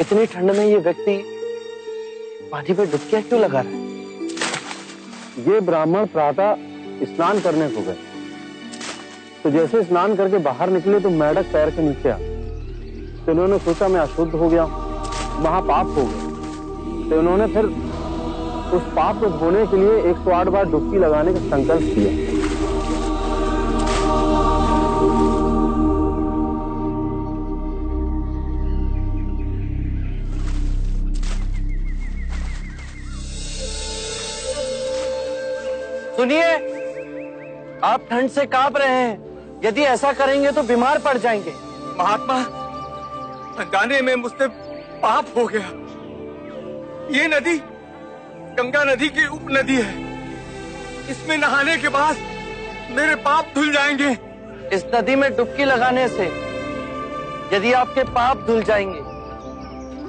इतनी ठंड में ये व्यक्ति पानी पे डुबकियाँ क्यों लगा रहा है? ये ब्राह्मण प्रातः स्नान करने को गए। तो जैसे स्नान करके बाहर निकले तो मेढक पैर के नीचे आ तो इन्होंने सोचा, मैं अशुद्ध हो गया महापाप हो गया। तो इन्होंने फिर उस पाप को धोने के लिए 108 बार डुबकी लगाने का संकल्प किया। सुनिए आप ठंड से काँप रहे हैं। यदि ऐसा करेंगे तो बीमार पड़ जाएँगे। महात्मा अनजाने में मुझसे पाप हो गया। ये नदी गंगा नदी की उप नदी है। इसमें नहाने के बाद मेरे पाप धुल जाएँगे। इस नदी में डुबकी लगाने से यदि आपके पाप धुल जाएँगे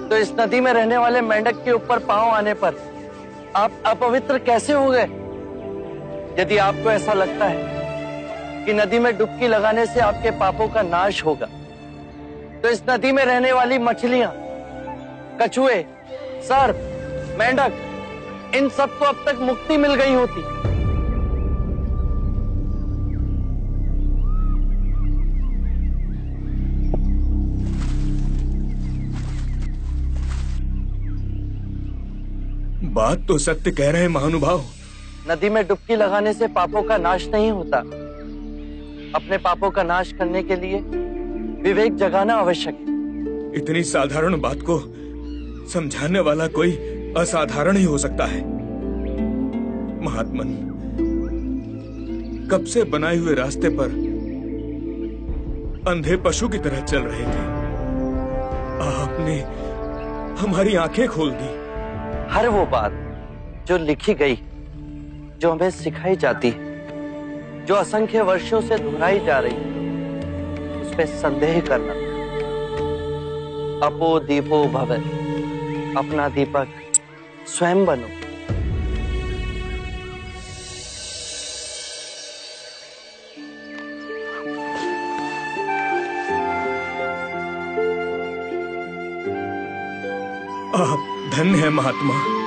तो इस नदी में रहने वाले मेंढक के ऊपर पाँव आने पर आप अपवित्र कैसे हो गए यदि आपको ऐसा लगता है कि नदी में डुबकी लगाने से आपके पापों का नाश होगा तो इस नदी में रहने वाली मछलियाँ, कछुए, सर्प, मेंढक, इन सबको अब तक मुक्ति मिल गई होती। बात तो सत्य कह रहे हैं महानुभाव। नदी में डुबकी लगाने से पापों का नाश नहीं होता। अपने पापों का नाश करने के लिए विवेक जगाना आवश्यक है। इतनी साधारण बात को समझाने वाला कोई असाधारण ही हो सकता है। महात्मन कब से बनाए हुए रास्ते पर अंधे पशु की तरह चल रहे थे? आपने हमारी आँखें खोल दी। हर वो बात जो लिखी गई जो हमें सिखाई जाती है, जो असंख्य वर्षों से दोहराई जा रही है, उस पर संदेह करना। अपो दीपो भव अपना दीपक स्वयं बनो। धन्य है महात्मा।